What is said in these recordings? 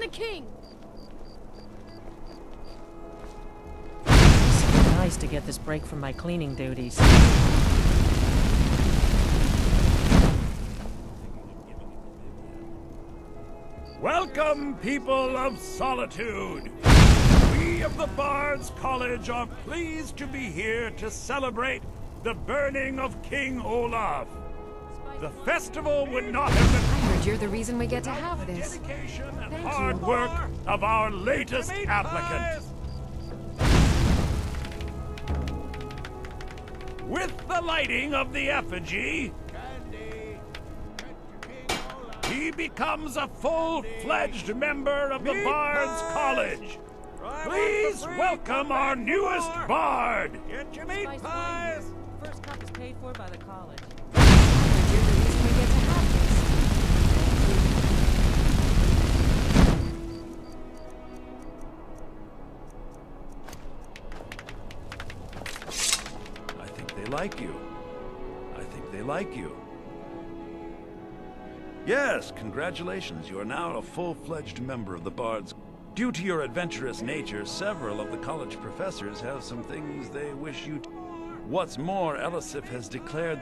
the king! It's nice to get this break from my cleaning duties. Welcome, people of Solitude! We of the Bards College are pleased to be here to celebrate the burning of King Olaf. The festival would not have been Heard you're the reason we get to have this. dedication and Thank hard you. work of our latest applicant. With the lighting of the effigy, he becomes a full-fledged member of the Bards College. Please welcome our newest bard. Get your meat pies! First cup is paid for by the college. They like you. I think they like you. Yes, congratulations. You are now a full-fledged member of the Bards. Due to your adventurous nature, several of the college professors have some things they wish you... What's more, Elisif has declared...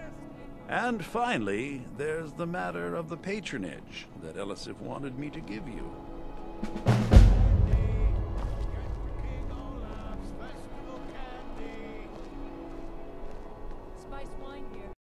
And finally, there's the matter of the patronage that Elisif wanted me to give you. nice wine here.